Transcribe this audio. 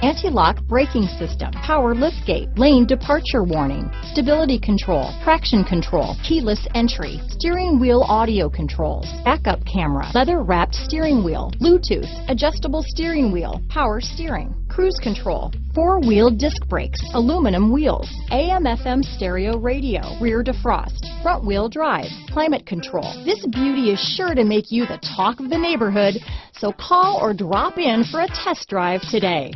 Anti-lock braking system, power liftgate, lane departure warning, stability control, traction control, keyless entry, steering wheel audio controls, backup camera, leather wrapped steering wheel, Bluetooth, adjustable steering wheel, power steering, cruise control, four-wheel disc brakes, aluminum wheels, AM FM stereo radio, rear defrost, front wheel drive, climate control. This beauty is sure to make you the talk of the neighborhood, so call or drop in for a test drive today.